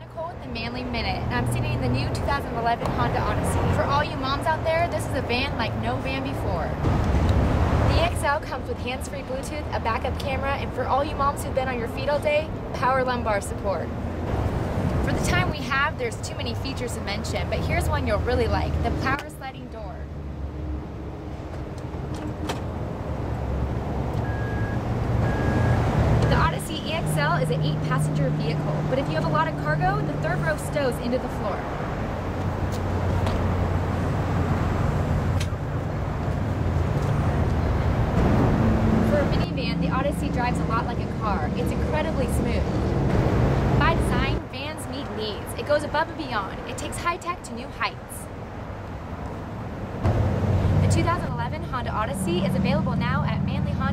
Nicole with the Manly Minute, and I'm sitting in the new 2011 Honda Odyssey. For all you moms out there, this is a van like no van before. The XL comes with hands-free Bluetooth, a backup camera, and for all you moms who've been on your feet all day, power lumbar support. For the time we have, there's too many features to mention, but here's one you'll really like, the power sliding door. The Odyssey EXL is an eight passenger vehicle, but if you have a lot of cargo, the third row stows into the floor. For a minivan, the Odyssey drives a lot like a car. It's incredibly smooth. By design, vans meet needs. It goes above and beyond. It takes high tech to new heights. The 2011 Honda Odyssey is available now at Manly Honda.